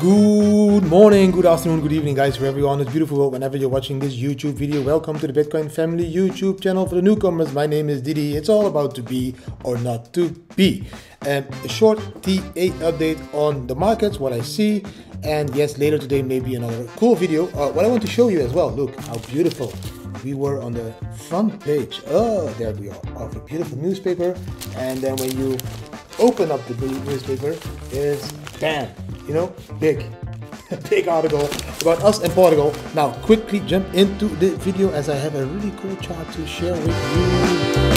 Good morning, good afternoon, good evening, guys, wherever you are in this beautiful world, whenever you're watching this YouTube video. Welcome to the Bitcoin Family YouTube channel. For the newcomers, my name is Didi. It's all about to be or not to be. Um, a short TA update on the markets, what I see, and yes, later today, maybe another cool video. Uh, what I want to show you as well, look how beautiful we were on the front page. Oh, there we are, of a beautiful newspaper. And then when you open up the newspaper, is bam, you know, big, big article about us and Portugal. Now, quickly jump into the video as I have a really cool chart to share with you.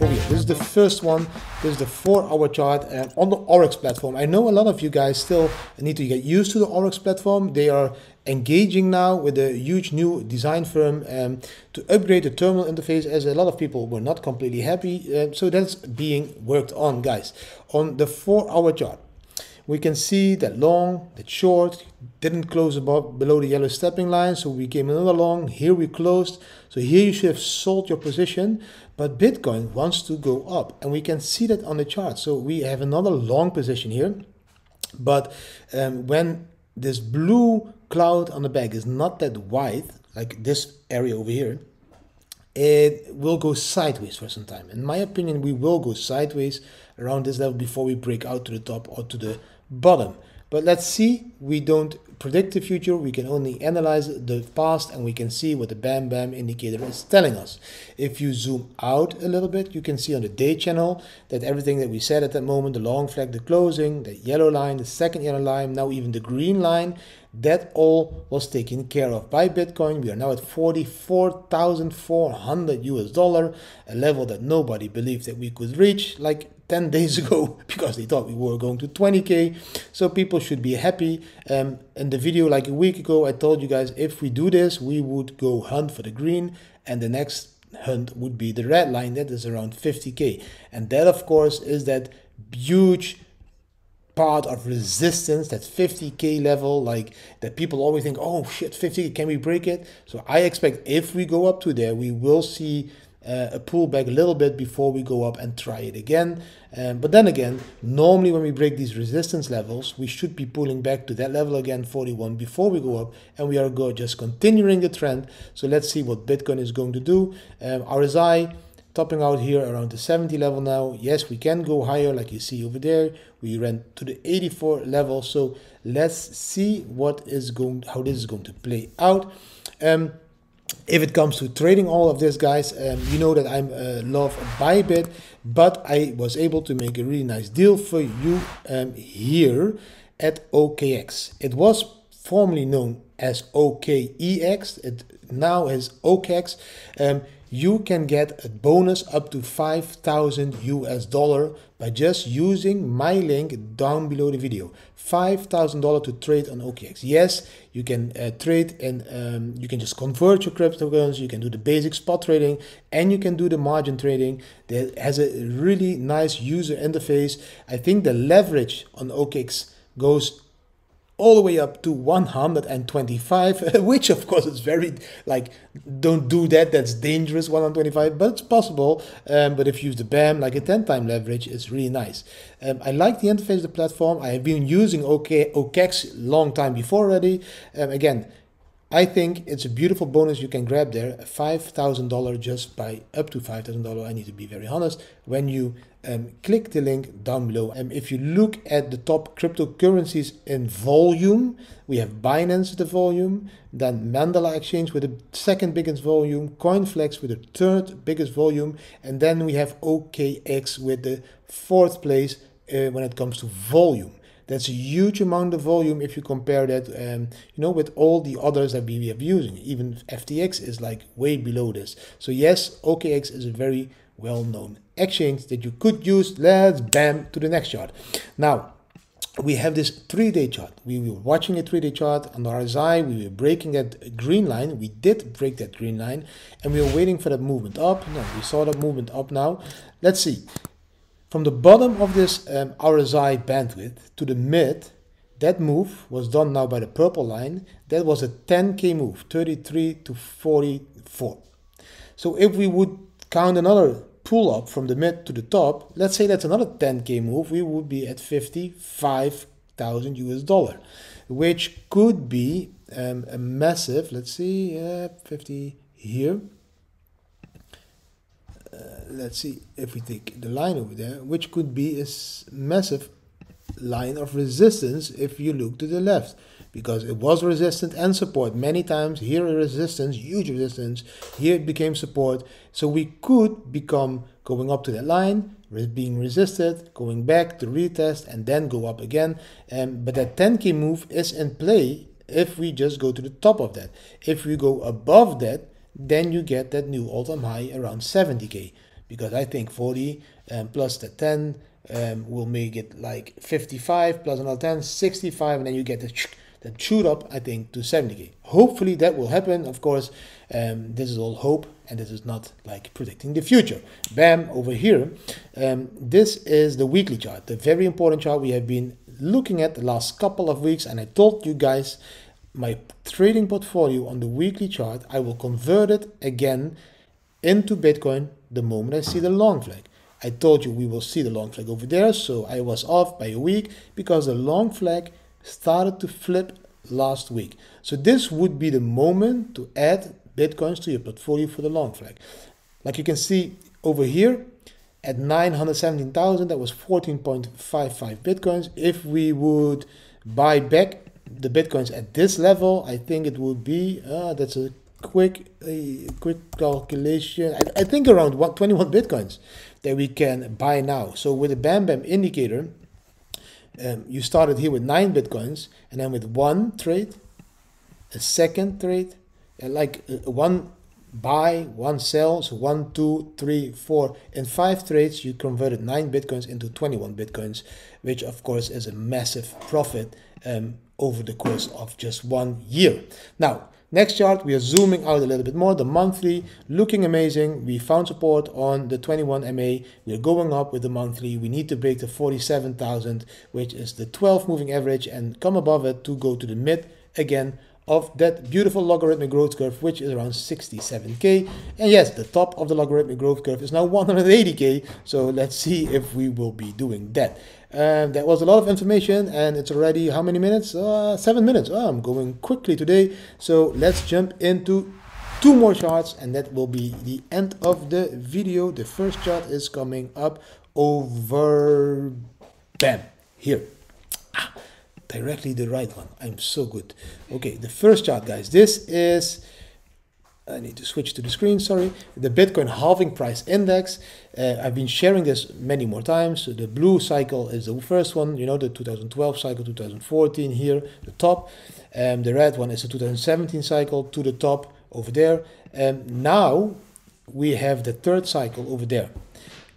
Oh yeah, this is the first one. This is the four-hour chart uh, on the Oryx platform. I know a lot of you guys still need to get used to the Oryx platform. They are engaging now with a huge new design firm um, to upgrade the terminal interface as a lot of people were not completely happy. Uh, so that's being worked on, guys. On the four-hour chart, we can see that long, that short, didn't close above below the yellow stepping line, so we came another long, here we closed. So here you should have sold your position, but Bitcoin wants to go up, and we can see that on the chart. So we have another long position here, but um, when this blue cloud on the back is not that wide, like this area over here, it will go sideways for some time. In my opinion, we will go sideways around this level before we break out to the top or to the bottom. But let's see, we don't predict the future, we can only analyze the past and we can see what the BAM BAM indicator is telling us. If you zoom out a little bit, you can see on the day channel that everything that we said at that moment, the long flag, the closing, the yellow line, the second yellow line, now even the green line, that all was taken care of by Bitcoin. We are now at 44,400 US dollar, a level that nobody believed that we could reach like 10 days ago because they thought we were going to 20k. So people should be happy. Um, in the video like a week ago, I told you guys if we do this, we would go hunt for the green and the next hunt would be the red line that is around 50k. And that of course is that huge part of resistance that 50k level like that people always think oh shit 50 can we break it so i expect if we go up to there we will see uh, a pullback a little bit before we go up and try it again. Um, but then again normally when we break these resistance levels we should be pulling back to that level again 41 before we go up and we are go just continuing the trend. So let's see what bitcoin is going to do. Um, rsi topping out here around the 70 level now. Yes we can go higher like you see over there. We ran to the 84 level. So let's see what is going how this is going to play out. Um, if it comes to trading all of this guys um, you know that i'm uh, love bybit but i was able to make a really nice deal for you um, here at okx it was formerly known as OKEX. It now is OKX. Um, you can get a bonus up to 5000 US dollar by just using my link down below the video. $5,000 to trade on OKX. Yes, you can uh, trade and um, you can just convert your cryptocurrency. You can do the basic spot trading and you can do the margin trading that has a really nice user interface. I think the leverage on OKX goes all the way up to 125 which of course is very like don't do that that's dangerous 125 but it's possible um, but if you use the bam like a 10 time leverage it's really nice. Um, i like the interface of the platform. I have been using OK, OKEX long time before already. Um, again I think it's a beautiful bonus you can grab there, $5,000 just by up to $5,000. I need to be very honest. When you um, click the link down below, and if you look at the top cryptocurrencies in volume, we have Binance with the volume, then Mandala Exchange with the second biggest volume, Coinflex with the third biggest volume, and then we have OKX with the fourth place uh, when it comes to volume. That's a huge amount of volume if you compare that, um, you know, with all the others that we have using. Even FTX is like way below this. So yes, OKX is a very well-known exchange that you could use. Let's bam to the next chart. Now, we have this three-day chart. We were watching a three-day chart on the RSI. We were breaking that green line. We did break that green line, and we were waiting for that movement up. No, we saw that movement up now. Let's see. From the bottom of this um, RSI bandwidth to the mid, that move was done now by the purple line. That was a 10k move, 33 to 44. So if we would count another pull up from the mid to the top, let's say that's another 10k move, we would be at 55,000 US dollar, which could be um, a massive, let's see, uh, 50 here. Uh, let's see if we take the line over there, which could be a massive line of resistance if you look to the left. Because it was resistant and support many times here resistance huge resistance here it became support. So we could become going up to that line being resisted going back to retest and then go up again. Um, but that 10k move is in play if we just go to the top of that. If we go above that then you get that new all-time high around 70k because I think 40 um, plus the 10 um, will make it like 55 plus another 10, 65, and then you get the shoot up, I think, to 70k. Hopefully that will happen. Of course, um, this is all hope, and this is not like predicting the future. Bam, over here. Um, this is the weekly chart, the very important chart we have been looking at the last couple of weeks, and I told you guys my trading portfolio on the weekly chart, I will convert it again into Bitcoin the moment I see the long flag. I told you we will see the long flag over there, so I was off by a week because the long flag started to flip last week. So this would be the moment to add Bitcoins to your portfolio for the long flag. Like you can see over here at 917,000, that was 14.55 Bitcoins. If we would buy back the Bitcoins at this level, I think it would be, uh, that's a quick a quick calculation. I, I think around 21 bitcoins that we can buy now. So with the Bam Bam indicator, um, you started here with nine bitcoins, and then with one trade, a second trade, and like uh, one buy, one sell, so one, two, three, four. and five trades, you converted nine bitcoins into 21 bitcoins, which of course is a massive profit um, over the course of just one year. Now, Next chart, we are zooming out a little bit more. The monthly looking amazing. We found support on the 21 MA. We are going up with the monthly. We need to break the 47,000, which is the 12 moving average, and come above it to go to the mid again of that beautiful logarithmic growth curve, which is around 67k. And yes, the top of the logarithmic growth curve is now 180k. So let's see if we will be doing that. Um, that was a lot of information and it's already how many minutes? Uh, seven minutes. Oh, I'm going quickly today. So let's jump into two more charts and that will be the end of the video. The first chart is coming up over, bam, here. Ah, directly the right one. I'm so good. Okay, the first chart, guys. This is I need to switch to the screen, sorry. The Bitcoin halving price index. Uh, I've been sharing this many more times. The blue cycle is the first one, you know, the 2012 cycle, 2014 here, the top. Um, the red one is the 2017 cycle to the top over there. Um, now we have the third cycle over there.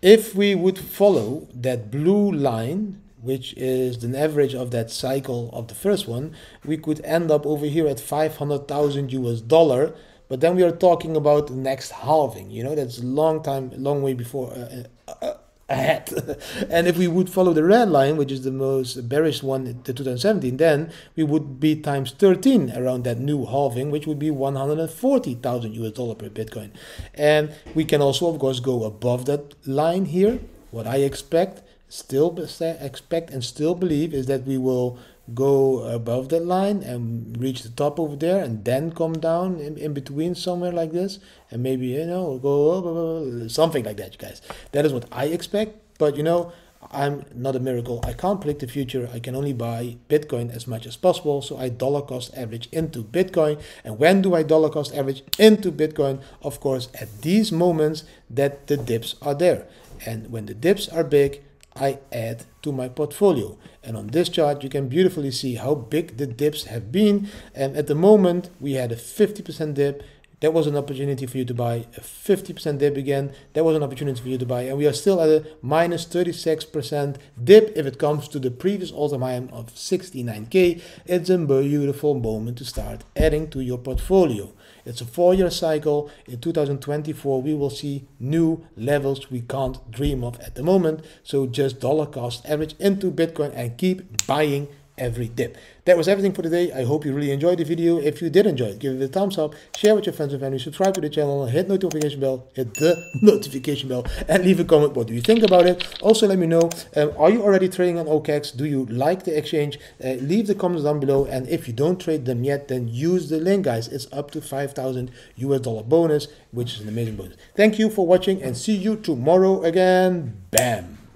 If we would follow that blue line, which is the average of that cycle of the first one, we could end up over here at 500,000 US dollar but then we are talking about the next halving. You know, that's a long time, long way before uh, uh, uh ahead. and if we would follow the red line, which is the most bearish one, the 2017, then we would be times 13 around that new halving, which would be 140,000 US dollar per Bitcoin. And we can also, of course, go above that line here. What I expect, still expect, and still believe is that we will go above that line and reach the top over there and then come down in, in between somewhere like this and maybe you know go something like that you guys. That is what i expect but you know i'm not a miracle. I can't predict the future. I can only buy bitcoin as much as possible so i dollar cost average into bitcoin. And when do i dollar cost average into bitcoin? Of course at these moments that the dips are there. And when the dips are big I add to my portfolio. And on this chart, you can beautifully see how big the dips have been. And at the moment, we had a 50% dip. That was an opportunity for you to buy a 50% dip again. That was an opportunity for you to buy. And we are still at a minus 36% dip if it comes to the previous all-time high of 69K. It's a beautiful moment to start adding to your portfolio. It's a four-year cycle. In 2024, we will see new levels we can't dream of at the moment. So just dollar cost average into Bitcoin and keep buying every dip. That was everything for today. I hope you really enjoyed the video. If you did enjoy it, give it a thumbs up, share with your friends and family, subscribe to the channel, hit the notification bell, hit the notification bell, and leave a comment. What do you think about it? Also, let me know, um, are you already trading on OKEX? Do you like the exchange? Uh, leave the comments down below. And if you don't trade them yet, then use the link, guys. It's up to 5,000 US dollar bonus, which is an amazing bonus. Thank you for watching and see you tomorrow again. Bam.